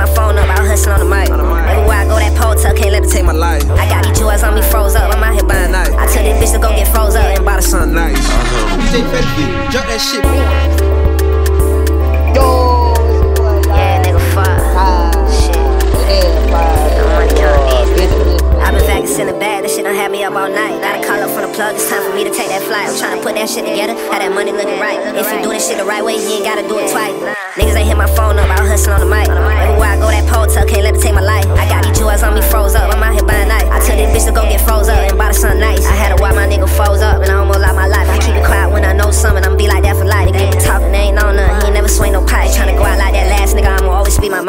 my phone up, out hustling on the mic. Everywhere I go, that pole tuck, can't let it take my life. I got these jewels on me froze up, I'm out here buying nice. I took this bitch to go get froze up and bought her something nice. DJ Fetti, jump that shit. Yo, Yeah, nigga, fuck. Shit. damn, I'm money counting these. bitch. I've been vacuum sealing the bag, that shit done had me up all night. Gotta call up from the plug, it's time for me to take that flight. I'm trying to put that shit together, have that money looking right. If you do this shit the right way, you ain't gotta do it twice. Niggas ain't hit my phone up, out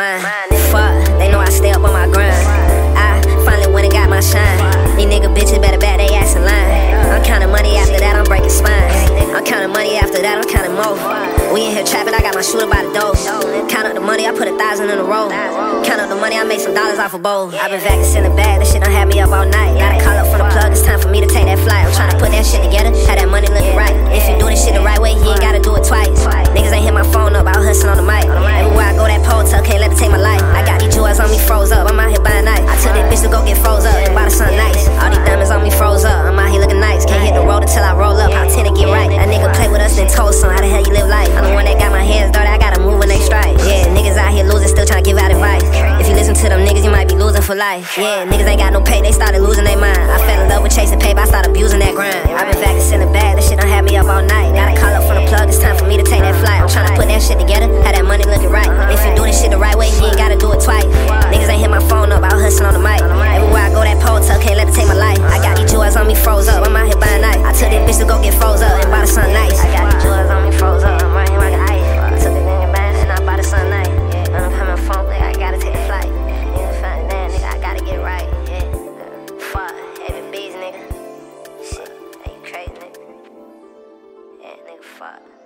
mind. Fuck, they know I stay up on my grind. I finally went and got my shine. These nigga bitches better back they ass in line. I'm counting money after that, I'm breaking spines. I'm counting money after that, I'm counting more. We in here trapping, I got my shooter by the door. Count up the money, I put a thousand in a row. Count up the money, I made some dollars off a bowl. i been vacuum sealing the bag, this shit done had me up all night. Gotta call up from the plug, it's time for me to take that for life. Yeah, niggas ain't got no pay, they started losing their mind. I fell in love with chasing paper, I started abusing that grind. I've been vacuum sealing the bag, this shit done had me up all night. Gotta call up from the plug, it's time for me to take that flight. I'm trying to put that shit together, have that money looking right. If you do this shit the right way, you ain't gotta do it twice. Niggas ain't hit my phone up, out hustling on the mic. Everywhere I go, that pole tuck, can't let it take my life. I got these jewels on me froze up, I'm out here buying bees,